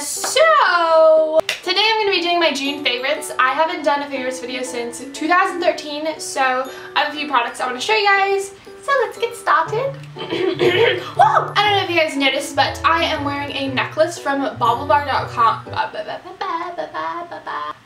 So, today I'm going to be doing my June favorites. I haven't done a favorites video since 2013, so I have a few products I want to show you guys. So let's get started. Whoa! I don't know if you guys noticed, but I am wearing a necklace from BaubleBar.com.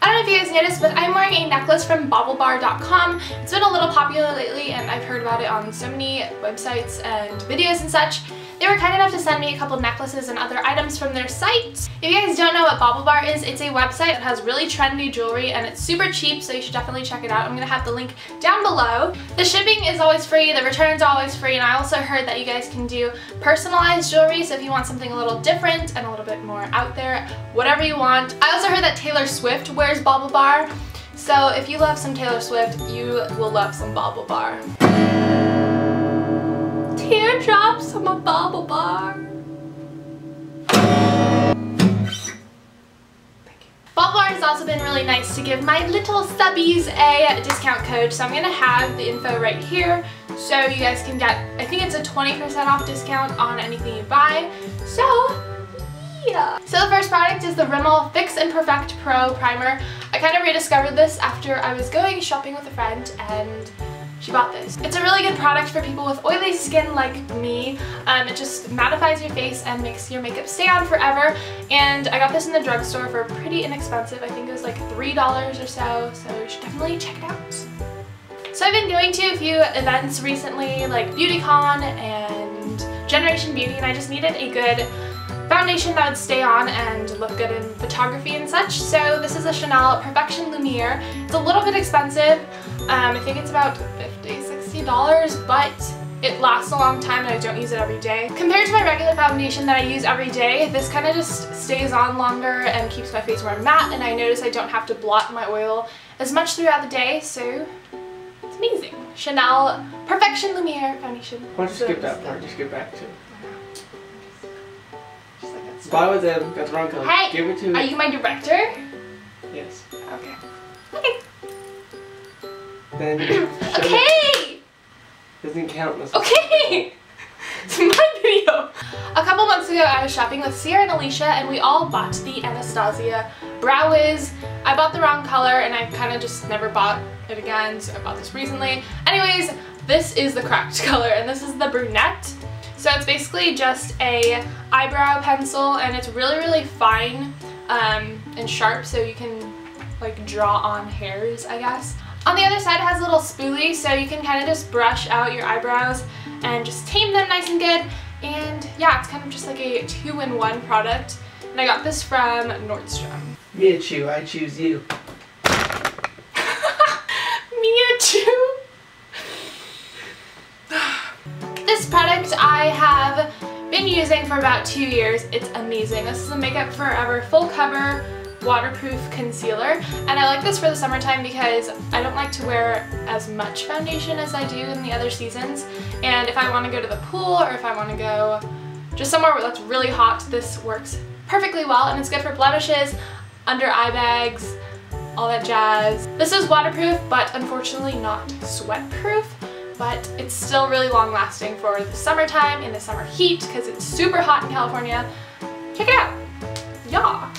I don't know if you guys noticed, but I'm wearing a necklace from BaubleBar.com. It's been a little popular lately, and I've heard about it on so many websites and videos and such. They were kind enough to send me a couple necklaces and other items from their site. If you guys don't know what BaubleBar is, it's a website that has really trendy jewelry and it's super cheap, so you should definitely check it out. I'm to have the link down below. The shipping is always free, the returns are always free, and I also heard that you guys can do personalized jewelry, so if you want something a little different and a little bit more out there, whatever you want. I also heard that Taylor Swift wears BaubleBar, so if you love some Taylor Swift, you will love some BaubleBar teardrops on my BaubleBar. BaubleBar has also been really nice to give my little subbies a discount code, so I'm going to have the info right here so you guys can get, I think it's a 20% off discount on anything you buy. So, yeah. So the first product is the Rimmel Fix and Perfect Pro Primer. I kind of rediscovered this after I was going shopping with a friend and she bought this. It's a really good product for people with oily skin like me. Um, it just mattifies your face and makes your makeup stay on forever. And I got this in the drugstore for pretty inexpensive. I think it was like $3 or so, so you should definitely check it out. So I've been going to a few events recently like BeautyCon and Generation Beauty and I just needed a good foundation that would stay on and look good in photography and such. So this is a Chanel Perfection Lumiere. It's a little bit expensive. Um, I think it's about $50, $60, but it lasts a long time and I don't use it every day. Compared to my regular foundation that I use every day, this kind of just stays on longer and keeps my face more matte and I notice I don't have to blot my oil as much throughout the day, so it's amazing. Chanel Perfection Lumiere foundation. Why don't you skip that part, just get back to Buy with them, got the wrong color. Hey, Give it to Are you my director? Yes. Okay. Okay. Then Okay! Doesn't count this. Okay! It's my video! A couple months ago I was shopping with Sierra and Alicia and we all bought the Anastasia Brow Wiz. I bought the wrong color and I kind of just never bought it again so I bought this recently. Anyways, this is the correct color and this is the brunette. So it's basically just a eyebrow pencil and it's really really fine um, and sharp so you can like draw on hairs I guess. On the other side it has a little spoolie so you can kind of just brush out your eyebrows and just tame them nice and good and yeah it's kind of just like a two-in-one product and I got this from Nordstrom. Miachu, I choose you. This product I have been using for about two years. It's amazing. This is a Make Up For Ever full cover waterproof concealer and I like this for the summertime because I don't like to wear as much foundation as I do in the other seasons and if I want to go to the pool or if I want to go just somewhere that's really hot this works perfectly well and it's good for blemishes, under eye bags, all that jazz. This is waterproof but unfortunately not sweat proof but it's still really long lasting for the summertime in the summer heat because it's super hot in California. Check it out. Yeah.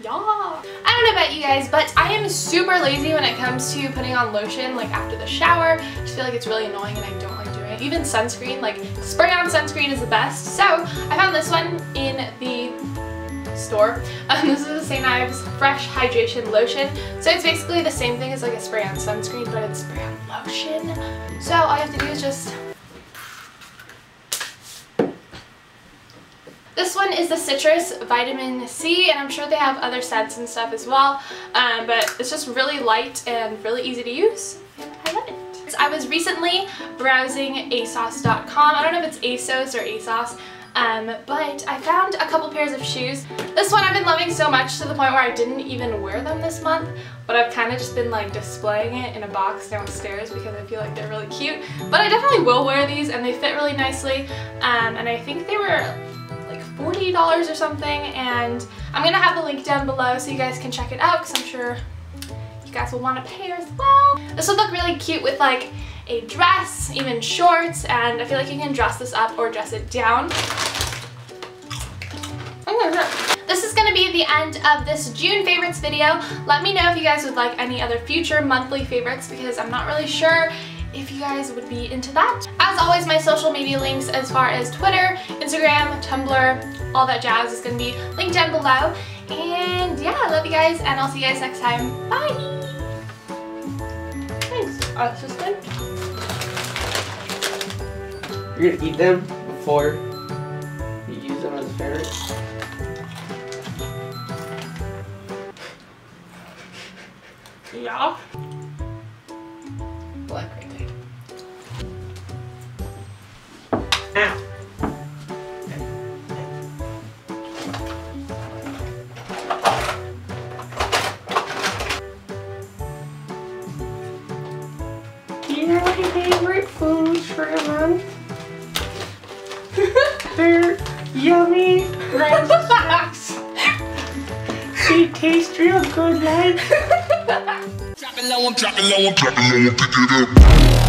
Yeah. I don't know about you guys, but I am super lazy when it comes to putting on lotion like after the shower. I just feel like it's really annoying and I don't like doing it. Even sunscreen, like spray on sunscreen is the best. So I found this one in the store. Um, this is the St. Ives Fresh Hydration Lotion. So it's basically the same thing as like a spray on sunscreen, but it's spray on lotion. So all you have to do is just This one is the Citrus Vitamin C, and I'm sure they have other scents and stuff as well, um, but it's just really light and really easy to use, and I love it. I was recently browsing ASOS.com. I don't know if it's ASOS or ASOS, um, but I found a couple pairs of shoes. This one I've been loving so much to the point where I didn't even wear them this month, but I've kind of just been like displaying it in a box downstairs because I feel like they're really cute. But I definitely will wear these and they fit really nicely, um, and I think they were like $40 or something and I'm gonna have the link down below so you guys can check it out because I'm sure you guys will want a pair as well. This would look really cute with like a dress, even shorts, and I feel like you can dress this up or dress it down. This is gonna be the end of this June favorites video. Let me know if you guys would like any other future monthly favorites because I'm not really sure if you guys would be into that. As always, my social media links as far as Twitter, Instagram, Tumblr, all that jazz is going to be linked down below. And yeah, I love you guys and I'll see you guys next time. Bye! Thanks, oh, assistant. You're gonna eat them before you use them as a ferret. Yeah. Yummy rice snacks. They taste real good, like. Drop it low, I'm dropping low, I'm dropping low, it up.